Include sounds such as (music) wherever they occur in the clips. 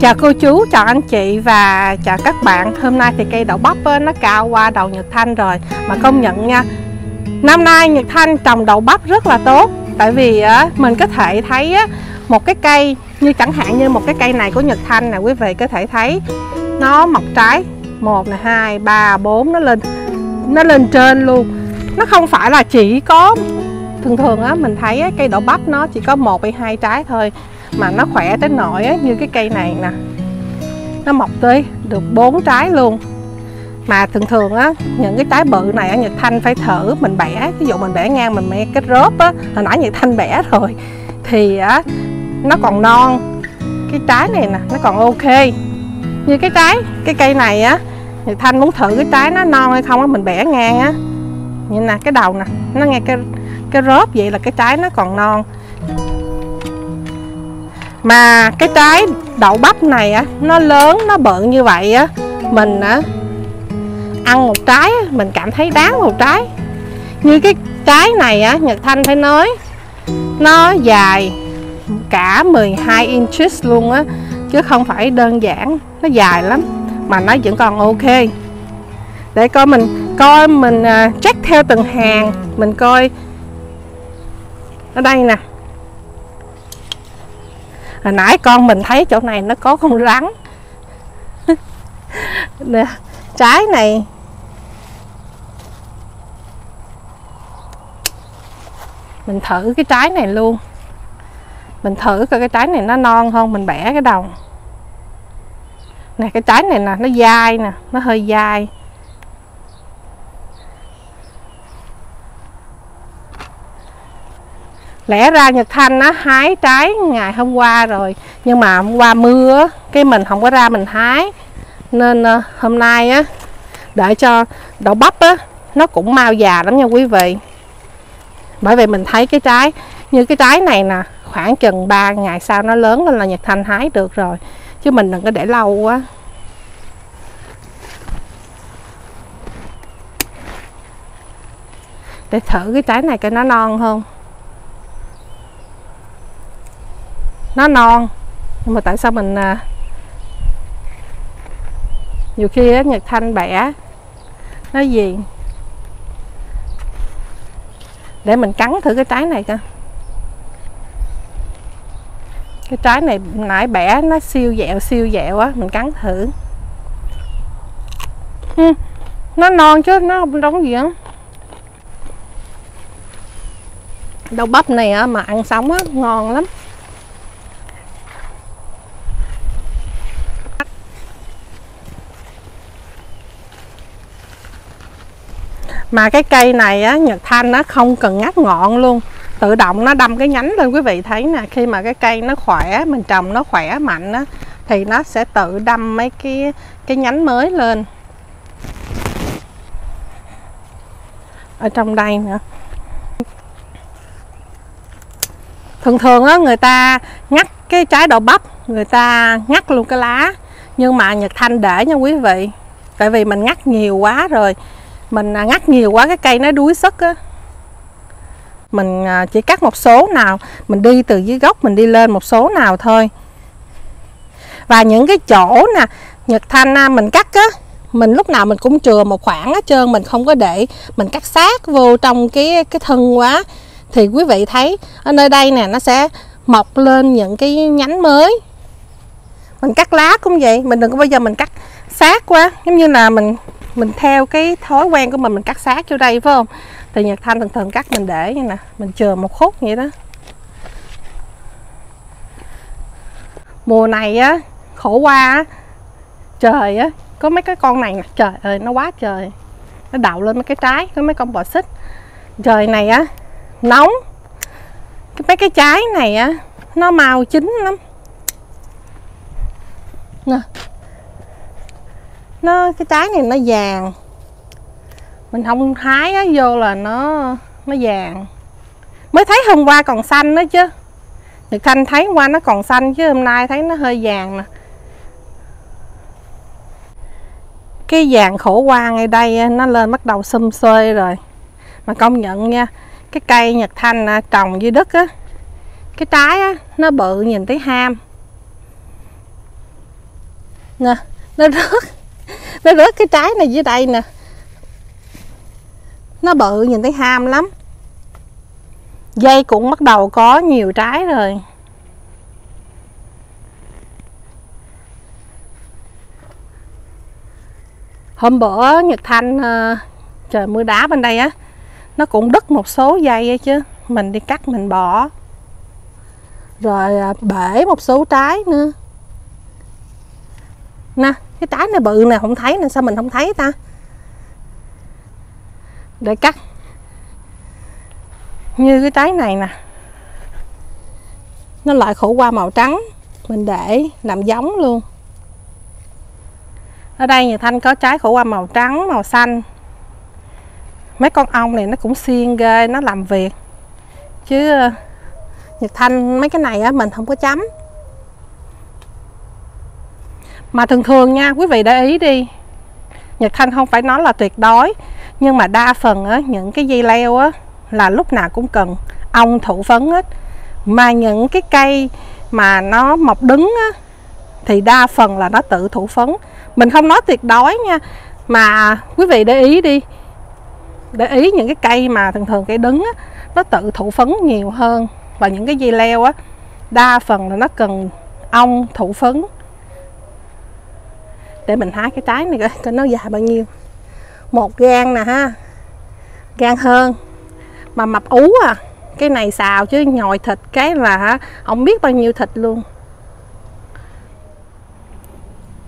Chào cô chú, chào anh chị và chào các bạn. Hôm nay thì cây đậu bắp nó cao qua đầu Nhật Thanh rồi. Mà công nhận nha Năm nay Nhật Thanh trồng đậu bắp rất là tốt. Tại vì mình có thể thấy một cái cây như chẳng hạn như một cái cây này của Nhật Thanh nè quý vị có thể thấy Nó mọc trái. Một này hai ba bốn nó lên nó lên trên luôn. Nó không phải là chỉ có thường thường á mình thấy cây đậu bắp nó chỉ có một hay hai trái thôi mà nó khỏe tới nỗi á, như cái cây này nè. Nó mọc tới được bốn trái luôn. Mà thường thường á những cái trái bự này á Nhật Thanh phải thử mình bẻ. Ví dụ mình bẻ ngang mình mấy cái rớp á hồi nãy Nhật Thanh bẻ (laughs) rồi thì á nó còn non. Cái trái này nè nó còn ok. Như cái trái cái cây này á Nhật Thanh muốn thử cái trái nó non hay không á mình bẻ ngang á. Như nè cái đầu nè nó nghe cái cái rớp vậy là cái trái nó còn non mà cái trái đậu bắp này á nó lớn nó bự như vậy á mình á ăn một trái á, mình cảm thấy đáng một trái. Như cái trái này á Nhật Thanh phải nói nó dài cả 12 inches luôn á chứ không phải đơn giản nó dài lắm mà nó vẫn còn ok. Để coi mình coi mình à, check theo từng hàng mình coi. Ở đây nè hồi nãy con mình thấy chỗ này nó có con rắn. (laughs) Nè, trái này. Mình thử cái trái này luôn. Mình thử coi cái trái này nó non không, mình bẻ cái đầu. Nè, cái trái này nè, nó dai nè, nó hơi dai. Lẽ ra Nhật Thanh nó hái trái ngày hôm qua rồi. Nhưng mà hôm qua mưa cái mình không có ra mình hái. Nên ờ, hôm nay á, để cho đậu bắp á, nó cũng mau già lắm nha quý vị. Bởi vì mình thấy cái trái, như cái trái này nè, khoảng chừng 3 ngày sau nó lớn lên là Nhật Thanh hái được rồi. Chứ mình đừng có để lâu quá. Để thử cái trái này coi nó non không nó non. Nhưng mà tại sao mình à, nhiều khi á, Nhật Thanh bẻ nó gì để mình cắn thử cái trái này coi. Cái trái này nãy bẻ nó siêu dẹo siêu dẹo á mình cắn thử. Ừ, nó non chứ nó không đóng gì á. Đậu bắp này á mà ăn sống á ngon lắm. Mà cái cây này á, nhật thanh nó không cần ngắt ngọn luôn. Tự động nó đâm cái nhánh lên, quý vị thấy nè, khi mà cái cây nó khỏe, mình trồng nó khỏe, mạnh á, thì nó sẽ tự đâm mấy cái cái nhánh mới lên. Ở trong đây nữa. Thường thường á, người ta ngắt cái trái đậu bắp, người ta ngắt luôn cái lá. Nhưng mà nhật thanh để nha quý vị, tại vì mình ngắt nhiều quá rồi mình à, ngắt nhiều quá, cái cây nó đuối sức á. Mình à, chỉ cắt một số nào, mình đi từ dưới gốc mình đi lên một số nào thôi. Và những cái chỗ nè, nhật thanh à, mình cắt á, mình lúc nào mình cũng chừa một khoảng hết trơn, mình không có để, mình cắt sát vô trong cái cái thân quá. Thì quý vị thấy, ở nơi đây nè, nó sẽ mọc lên những cái nhánh mới. Mình cắt lá cũng vậy, mình đừng có bao giờ mình cắt sát quá. Giống như là mình mình theo cái thói quen của mình mình cắt sát vô đây, phải không? Thì nhật thanh thường thường cắt mình để như nè, mình chừa một khúc vậy đó. Mùa này á, khổ qua á, trời á, có mấy cái con này nè, trời ơi, nó quá trời. Nó đậu lên mấy cái trái, có mấy con bò xích. Trời này á, nóng. Cái mấy cái trái này á, nó màu chín lắm. Nè nó, cái trái này nó vàng. Mình không hái nó vô là nó nó vàng. Mới thấy hôm qua còn xanh đó chứ. Nhật Thanh thấy hôm qua nó còn xanh chứ, hôm nay thấy nó hơi vàng nè. Cái vàng khổ qua ngay đây nó lên bắt đầu xum xuê rồi. Mà công nhận nha, cái cây nhật thanh à, trồng dưới đất á, cái trái á, nó bự nhìn thấy ham. Nè, nó rớt nó rớt cái trái này dưới đây nè. Nó bự, nhìn thấy ham lắm. Dây cũng bắt đầu có nhiều trái rồi. Hôm bữa nhật thanh ờ, trời mưa đá bên đây á, nó cũng đứt một số dây ấy chứ. Mình đi cắt, mình bỏ. Rồi ờ, bể một số trái nữa. Nè cái trái này bự nè, không thấy nè, sao mình không thấy ta? Để cắt. Như cái trái này nè. Nó lại khổ qua màu trắng. Mình để làm giống luôn. Ở đây nhà thanh có trái khổ qua màu trắng, màu xanh. Mấy con ong này nó cũng xiên ghê, nó làm việc. Chứ ờ, nhật thanh mấy cái này á, mình không có chấm mà thường thường nha, quý vị để ý đi. Nhật thanh không phải nói là tuyệt đối, nhưng mà đa phần á, những cái dây leo á, là lúc nào cũng cần ong thụ phấn hết. Mà những cái cây mà nó mọc đứng á, thì đa phần là nó tự thụ phấn mình không nói tuyệt đối nha, mà quý vị để ý đi. Để ý những cái cây mà thường thường cây đứng á, nó tự thụ phấn nhiều hơn. Và những cái dây leo á, đa phần là nó cần ong thụ phấn để mình hái cái trái này coi coi nó dài bao nhiêu. Một gan nè ha gan hơn. Mà mập ú à cái này xào chứ nhồi thịt cái là hả, không biết bao nhiêu thịt luôn.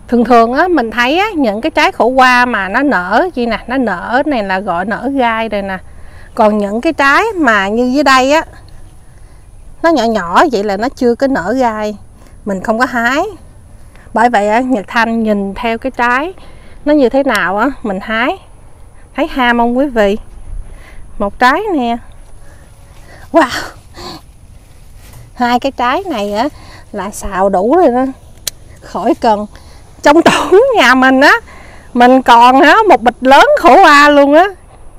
Thường thường á, mình thấy á, những cái trái khổ qua mà nó nở gì nè, nó nở này là gọi nở gai rồi nè. Còn những cái trái mà như dưới đây á, nó nhỏ nhỏ vậy là nó chưa có nở gai. Mình không có hái bởi vậy á, nhật thanh nhìn theo cái trái, nó như thế nào á, mình hái thấy ham không quý vị? Một trái nè. Wow! Hai cái trái này á, là xào đủ rồi đó. Khỏi cần. Trong tủ nhà mình á, mình còn á, một bịch lớn khổ qua luôn á.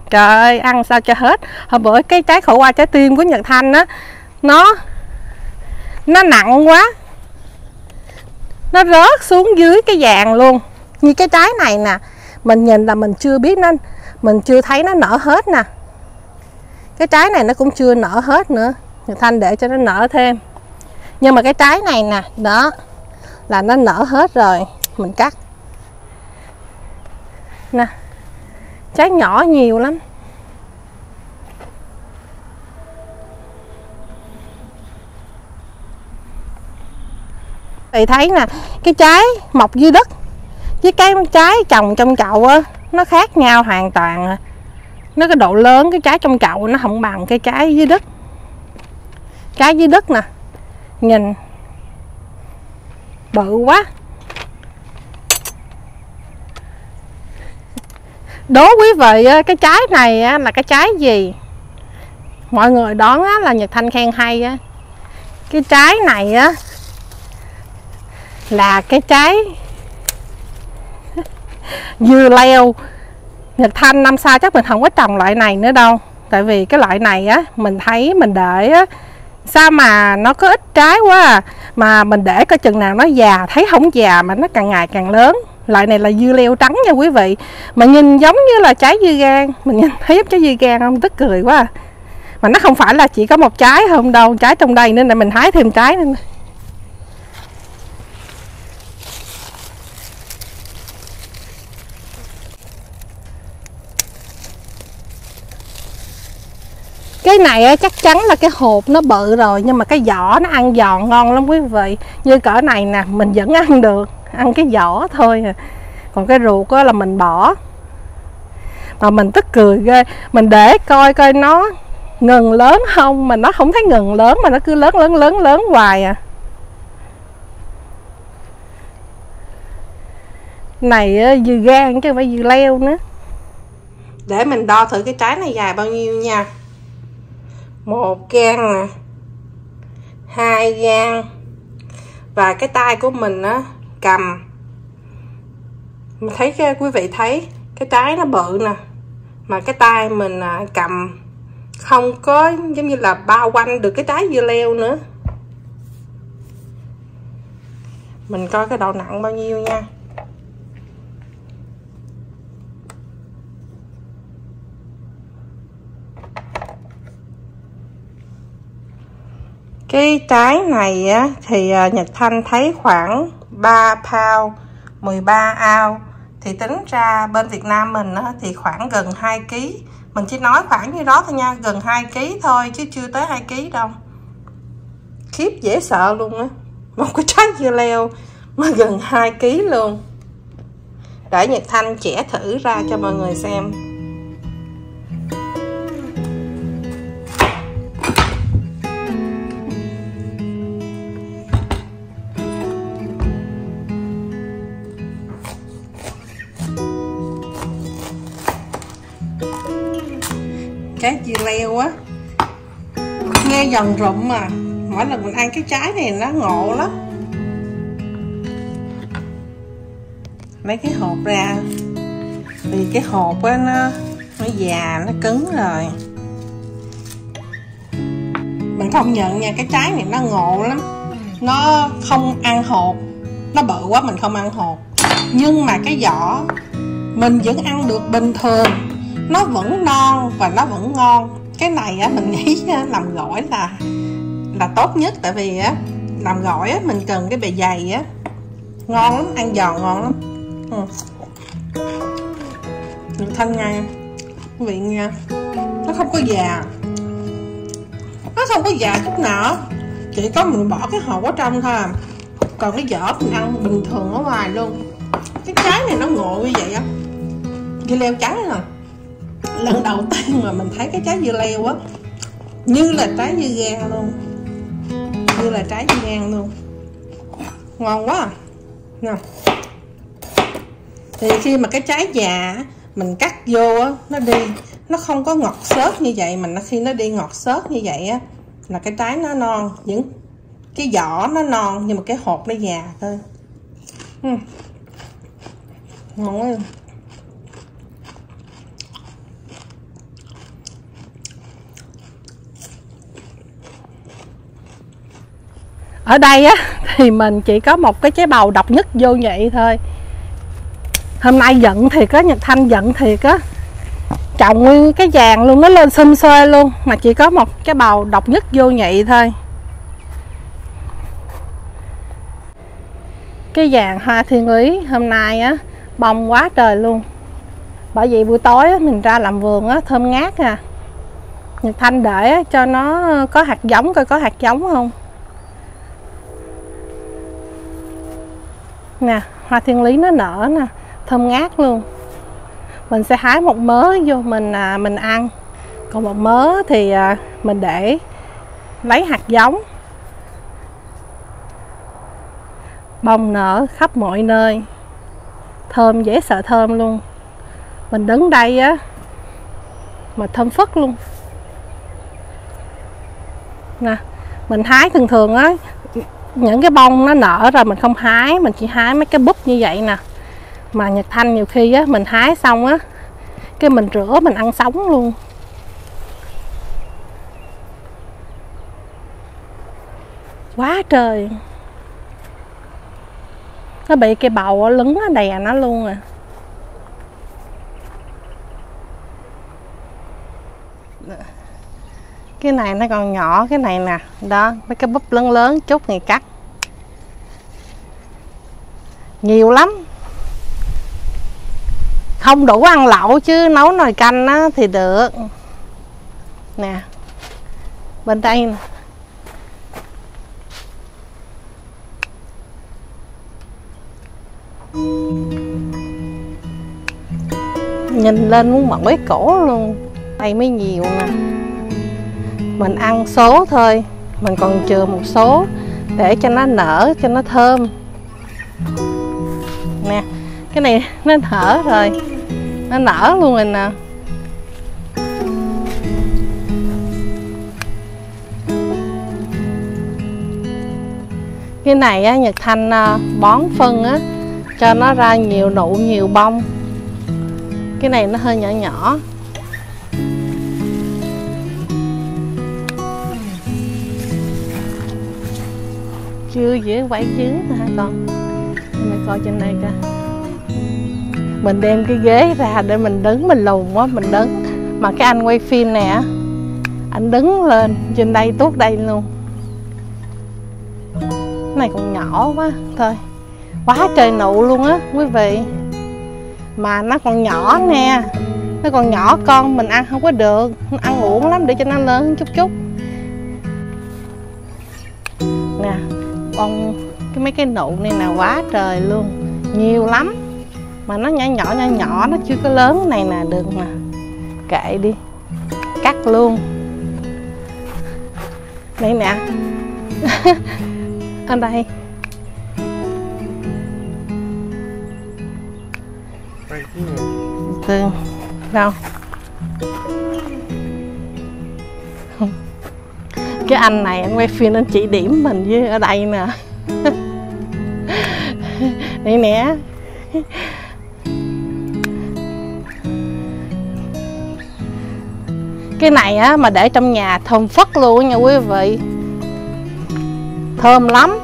Trời ơi, ăn sao cho hết. Hôm bữa cái trái khổ qua trái tim của nhật thanh á, nó nó nặng quá nó rớt xuống dưới cái vàng luôn. Như cái trái này nè, mình nhìn là mình chưa biết nó mình chưa thấy nó nở hết nè. Cái trái này nó cũng chưa nở hết nữa. Nhật Thanh để cho nó nở thêm. Nhưng mà cái trái này nè, đó, là nó nở hết rồi. Mình cắt. Nè, trái nhỏ nhiều lắm. Thì thấy nè, cái trái mọc dưới đất với cái trái trồng trong chậu á, nó khác nhau hoàn toàn à. nó cái độ lớn cái trái trong chậu nó không bằng cái trái dưới đất. Trái dưới đất nè, nhìn bự quá. Đố quý vị cái trái này là cái trái gì? Mọi người đoán là nhật thanh khen hay cái trái này á là cái trái (laughs) dưa leo. Nhật thanh năm sau chắc mình không có trồng loại này nữa đâu. Tại vì cái loại này á, mình thấy mình để á, sao mà nó có ít trái quá à. Mà mình để coi chừng nào nó già, thấy không già mà nó càng ngày càng lớn. Loại này là dưa leo trắng nha quý vị. Mà nhìn giống như là trái dưa gan. Mình nhìn thấy giống trái dưa gan không? Tức cười quá à. mà nó không phải là chỉ có một trái không đâu, trái trong đây nên là mình hái thêm trái nữa cái này chắc chắn là cái hộp nó bự rồi, nhưng mà cái vỏ nó ăn giòn ngon lắm quý vị. Như cỡ này nè, mình vẫn ăn được, ăn cái vỏ thôi. À. còn cái ruột là mình bỏ. Mà mình tức cười ghê. Mình để coi coi nó ngừng lớn không, mà nó không thấy ngừng lớn mà nó cứ lớn lớn lớn lớn hoài à. Này dư gan chứ không phải dư leo nữa. Để mình đo thử cái trái này dài bao nhiêu nha một gan nè. Hai gan và cái tay của mình á cầm. Mình thấy cái quý vị thấy cái trái nó bự nè. Mà cái tay mình à, cầm. Không có giống như là bao quanh được cái trái dưa leo nữa. Mình coi cái độ nặng bao nhiêu nha. Cái trái này á, thì à, Nhật Thanh thấy khoảng 3 pound 13 ao. Thì tính ra bên Việt Nam mình á, thì khoảng gần 2 kg mình chỉ nói khoảng như đó thôi nha gần 2 kg thôi chứ chưa tới 2 kg đâu. Khiếp dễ sợ luôn á. Một cái trái dưa leo mà gần 2 kg luôn. Để Nhật Thanh chẻ thử ra cho mọi người xem. Cái dưa leo á. Nghe dần rụm mà. Mỗi lần mình ăn cái trái này nó ngộ lắm. Mấy cái hộp ra. Vì cái hộp á, nó nó già, nó cứng rồi. Mình công nhận nha, cái trái này nó ngộ lắm. Nó không ăn hột. Nó bự quá, mình không ăn hột. Nhưng mà cái vỏ, mình vẫn ăn được bình thường nó vẫn non và nó vẫn ngon. Cái này á, mình (laughs) nghĩ làm gỏi là là tốt nhất. Tại vì á, làm gỏi á, mình cần cái bề dày á. Ngon lắm, ăn giòn ngon lắm. Ừ. được thanh nha. Quý vị nha. Nó không có già. Nó không có già chút nào. Chỉ có mình bỏ cái hộp ở trong thôi à. còn cái vỏ mình ăn bình thường ở ngoài luôn. Cái trái này nó ngộ như vậy á. Dưa leo trắng nè lần đầu tiên mà mình thấy cái trái dưa leo á, như là trái dưa gan luôn, như là trái dưa gan luôn ngon quá à. nè thì khi mà cái trái già mình cắt vô á, nó đi, nó không có ngọt xớt như vậy, mà nó khi nó đi ngọt xớt như vậy á, là cái trái nó non, những cái vỏ nó non, nhưng mà cái hột nó già thôi uhm. ngon quá à. Ở đây á thì mình chỉ có một cái trái bầu độc nhất vô nhị thôi. Hôm nay giận thì có nhật thanh giận thì có trồng nguyên cái vàng luôn nó lên xum xuê luôn mà chỉ có một cái bầu độc nhất vô nhị thôi. Cái vàng hoa thiên lý hôm nay á bông quá trời luôn. Bởi vì buổi tối á, mình ra làm vườn á thơm ngát à. Nhật thanh để á, cho nó có hạt giống coi có hạt giống không? Nè hoa thiên lý nó nở nè thơm ngát luôn. Mình sẽ hái một mớ vô mình à, mình ăn. Còn một mớ thì à, mình để lấy hạt giống. Bông nở khắp mọi nơi. Thơm dễ sợ thơm luôn. Mình đứng đây á mà thơm phức luôn. Nè mình hái thường thường á những cái bông nó nở rồi mình không hái, mình chỉ hái mấy cái búp như vậy nè. Mà nhật thanh nhiều khi á, mình hái xong á, cái mình rửa mình ăn sống luôn. Quá trời. Nó bị cây bầu lứng nó đè nó luôn à. Cái này nó còn nhỏ cái này nè. Đó mấy cái búp lớn lớn chút ngày cắt. Nhiều lắm. Không đủ ăn lẩu chứ nấu nồi canh á, thì được. Nè bên đây nè. Nhìn lên muốn mỏi cổ luôn. Đây mới nhiều nè mình ăn số thôi. Mình còn chừa một số để cho nó nở, cho nó thơm. Nè, cái này nó nở rồi. Nó nở luôn rồi nè. Cái này á, nhật thanh à, bón phân á, cho nó ra nhiều nụ, nhiều bông. Cái này nó hơi nhỏ nhỏ. Chưa dễ quay dưới hả con? Mày coi trên đây coi. Mình đem cái ghế ra để mình đứng, mình lùn quá, mình đứng. Mà cái anh quay phim nè, anh đứng lên trên đây, tuốt đây luôn. Này còn nhỏ quá, thôi. Quá trời nụ luôn á, quý vị. Mà nó còn nhỏ nè, nó còn nhỏ con, mình ăn không có được. Nó ăn uổng lắm để cho nó lớn chút chút. Con cái mấy cái nụ này là quá trời luôn. Nhiều lắm. Mà nó nhỏ nhỏ nhỏ nhỏ nó chưa có lớn này nè được mà. Kệ đi. Cắt luôn. Đây nè. (laughs) Ở đây. Từ đâu cái anh này anh quay phim anh chỉ điểm mình với ở đây nè. (laughs) Đây nè. Cái này á mà để trong nhà thơm phất luôn nha quý vị. Thơm lắm.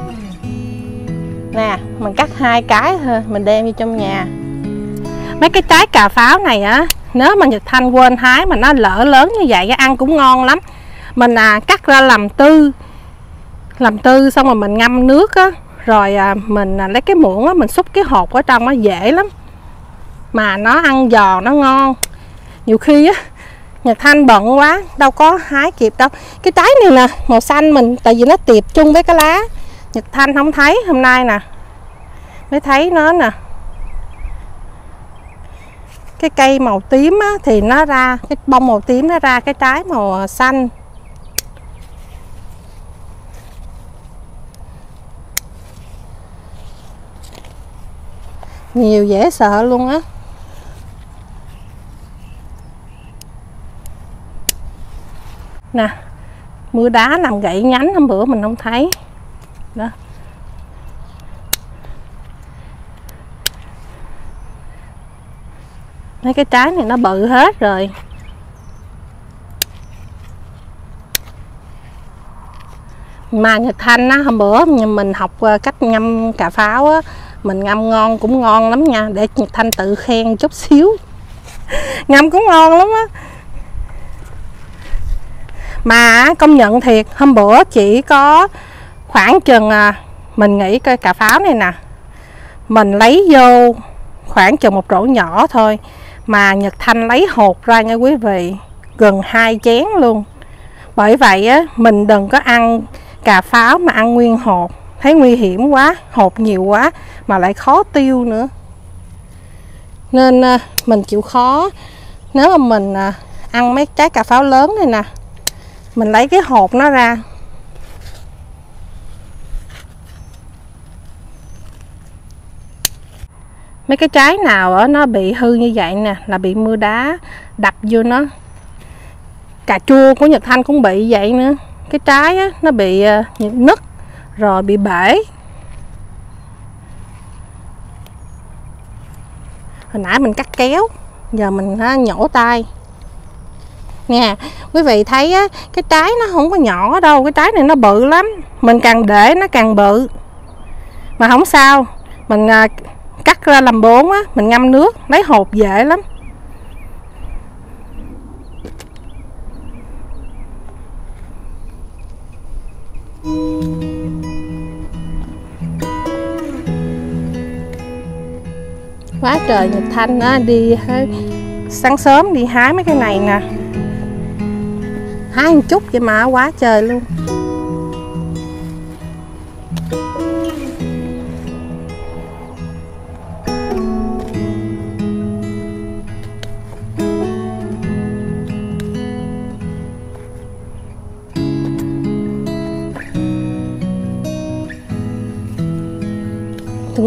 Nè, mình cắt hai cái thôi, mình đem vô trong nhà. Mấy cái trái cà pháo này á, nếu mà Nhật Thanh quên hái mà nó lỡ lớn như vậy ăn cũng ngon lắm mình à, cắt ra làm tư. Làm tư xong rồi mình ngâm nước á. Rồi à, mình à, lấy cái muỗng á mình xúc cái hột ở trong nó dễ lắm. Mà nó ăn giòn nó ngon. Nhiều khi á Nhật Thanh bận quá đâu có hái kịp đâu. Cái trái này nè màu xanh mình tại vì nó tiệp chung với cái lá. Nhật Thanh không thấy hôm nay nè. Mới thấy nó nè. Cái cây màu tím á, thì nó ra cái bông màu tím nó ra cái trái màu à, xanh. Nhiều dễ sợ luôn á. Nè, mưa đá làm gãy nhánh hôm bữa mình không thấy. Đó. Mấy cái trái này nó bự hết rồi. Mà Nhật Thanh á, hôm bữa mình học à, cách ngâm cà pháo á mình ngâm ngon cũng ngon lắm nha để Nhật Thanh tự khen chút xíu. (laughs) Ngâm cũng ngon lắm á. Mà công nhận thiệt hôm bữa chỉ có khoảng chừng à, mình nghĩ cái cà pháo này nè. Mình lấy vô khoảng chừng một rổ nhỏ thôi mà Nhật Thanh lấy hột ra nha quý vị gần hai chén luôn. Bởi vậy á mình đừng có ăn cà pháo mà ăn nguyên hột thấy nguy hiểm quá hột nhiều quá mà lại khó tiêu nữa. Nên à, mình chịu khó. Nếu mà mình à, ăn mấy trái cà pháo lớn này nè mình lấy cái hộp nó ra. Mấy cái trái nào ở nó bị hư như vậy nè là bị mưa đá đập vô nó. Cà chua của Nhật Thanh cũng bị vậy nữa. Cái trái á, nó bị à, nứt rồi bị bể. Hồi nãy mình cắt kéo giờ mình uh, nhổ tay. Nha quý vị thấy á, cái trái nó không có nhỏ đâu cái trái này nó bự lắm. Mình càng để nó càng bự. Mà không sao mình à, cắt ra làm bốn á mình ngâm nước lấy hột dễ lắm. Quá trời nhật thanh á, đi sáng sớm đi hái mấy cái này nè. Hái một chút vậy mà, quá trời luôn.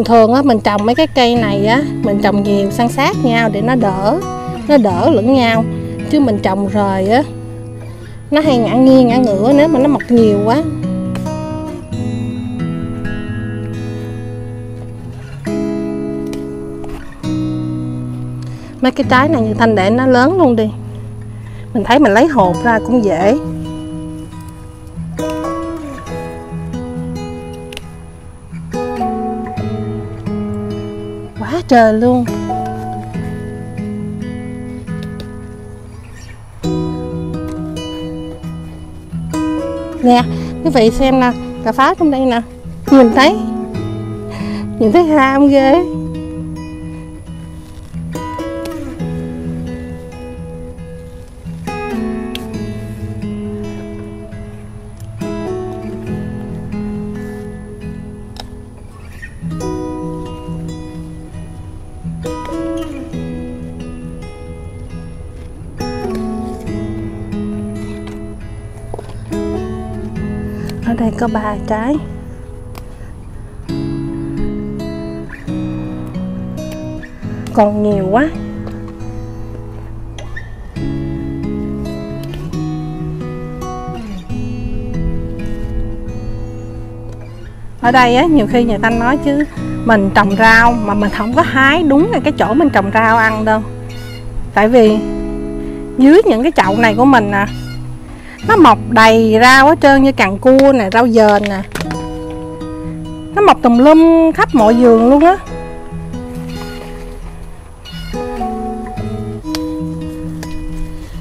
Thường á, mình trồng mấy cái cây này á, mình trồng nhiều san sát nhau để nó đỡ nó đỡ lẫn nhau. Chứ mình trồng rồi á, nó hay ngã nghiêng, ngã ngửa nếu mà nó mọc nhiều quá. Mấy cái trái này như thanh để nó lớn luôn đi. Mình thấy mình lấy hộp ra cũng dễ. Trời luôn. Nè, quý vị xem nè, cà pháo trong đây nè. Nhìn thấy. Nhìn thấy ham ghê. Này có ba trái. Còn nhiều quá. Ở đây á, nhiều khi nhà Thanh nói chứ, mình trồng rau mà mình không có hái đúng là cái chỗ mình trồng rau ăn đâu. Tại vì dưới những cái chậu này của mình nè nó mọc đầy rau hết trơn như càng cua nè rau dền nè. Nó mọc tùm lum khắp mọi vườn luôn á.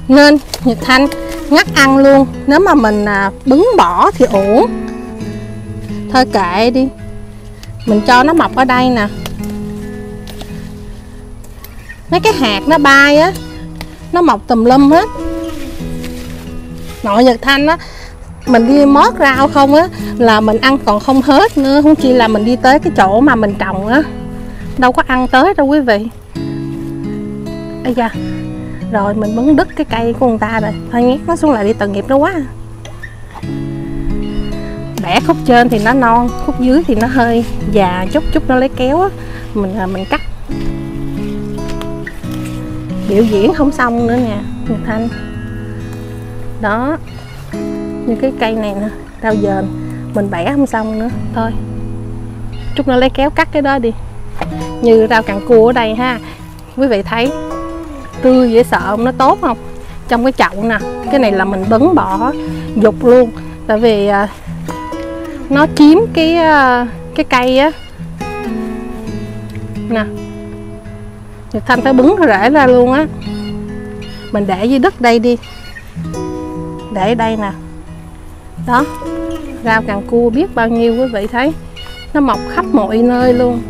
Nên Nhật Thanh ngắt ăn luôn nếu mà mình à, bứng bỏ thì ổn thôi kệ đi mình cho nó mọc ở đây nè. Mấy cái hạt nó bay á nó mọc tùm lum hết nội nhật thanh á, mình đi mót rau không á, là mình ăn còn không hết nữa, không chỉ là mình đi tới cái chỗ mà mình trồng á. Đâu có ăn tới đâu quý vị. Ây da, rồi mình bấn đứt cái cây của người ta rồi, thôi nhét nó xuống lại đi tội nghiệp nó quá. Bẻ khúc trên thì nó non, khúc dưới thì nó hơi già chút chút nó lấy kéo á. Mình à, mình cắt. Biểu diễn không xong nữa nè, Nhật Thanh đó. Như cái cây này nè. Rau dền mình bẻ không xong nữa. Thôi. Chút nó lấy kéo cắt cái đó đi. Như rau càng cua ở đây ha. Quý vị thấy tươi dễ sợ không? Nó tốt không? Trong cái chậu nè. Cái này là mình bấn bỏ dục luôn. Tại vì à, nó chiếm cái à, cái cây á. Nè. Nhật Thanh phải bứng rễ ra luôn á. Mình để dưới đất đây đi để đây nè. Đó rau càng cua biết bao nhiêu quý vị thấy. Nó mọc khắp mọi nơi luôn.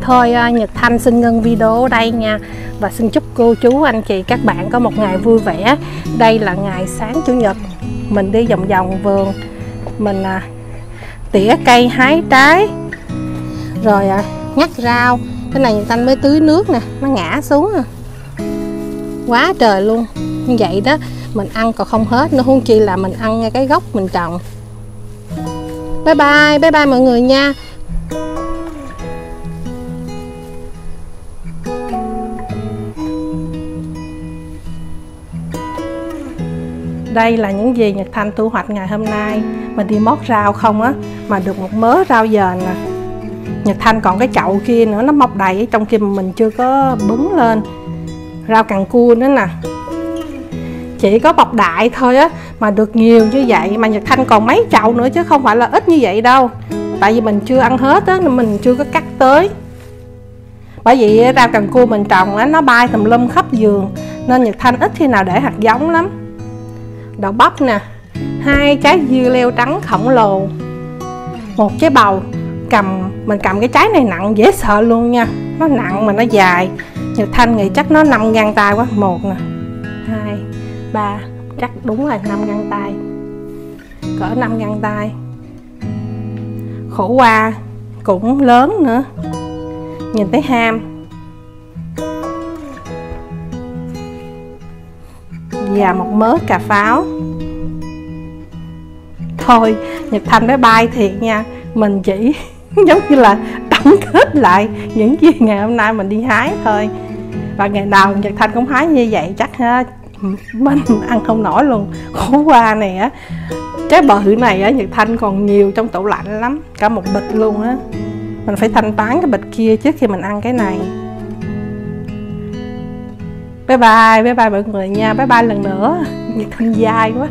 Thôi à, Nhật Thanh xin ngưng video ở đây nha. Và xin chúc cô chú anh chị các bạn có một ngày vui vẻ. Đây là ngày sáng chủ nhật. Mình đi vòng vòng vườn. Mình à, tỉa cây hái trái rồi à, ngắt rau. Cái này Nhật Thanh mới tưới nước nè nó ngã xuống à. quá trời luôn. Như vậy đó mình ăn còn không hết nữa. Huống chi là mình ăn ngay cái gốc mình trồng. Bye bye bye bye mọi người nha. Đây là những gì Nhật Thanh thu hoạch ngày hôm nay. Mình đi mót rau không á mà được một mớ rau dền nè. Nhật Thanh còn cái chậu kia nữa, nó mọc đầy trong kia mà mình chưa có bứng lên. Rau càng cua nữa nè. Chỉ có bọc đại thôi á, mà được nhiều như vậy. Mà Nhật Thanh còn mấy chậu nữa chứ không phải là ít như vậy đâu. Tại vì mình chưa ăn hết á, nên mình chưa có cắt tới. Bởi vì rau càng cua mình trồng á, nó bay tùm lum khắp vườn, nên Nhật Thanh ít khi nào để hạt giống lắm. Đậu bắp nè, hai trái dưa leo trắng khổng lồ, một trái bầu cầm, mình cầm cái trái này nặng, dễ sợ luôn nha. Nó nặng mà nó dài. Nhật Thanh nghĩ chắc nó 5 găng tay quá. Một nè, hai, ba, chắc đúng là 5 găng tay. Cỡ 5 găng tay. Khổ qua, cũng lớn nữa. Nhìn thấy ham. Và một mớ cà pháo. Thôi, nhật thanh bé bay thiệt nha. Mình chỉ (laughs) giống như là tổng kết lại những gì ngày hôm nay mình đi hái thôi. Và ngày nào nhật thanh cũng hái như vậy, chắc ha mình ăn không nổi luôn. Khổ qua này á. Trái bự này á, nhật thanh còn nhiều trong tủ lạnh lắm, cả một bịch luôn á. Mình phải thanh toán cái bịch kia trước khi mình ăn cái này. Bye bye bye bye mọi người nha. Bye bye lần nữa. Nhật thanh dài quá.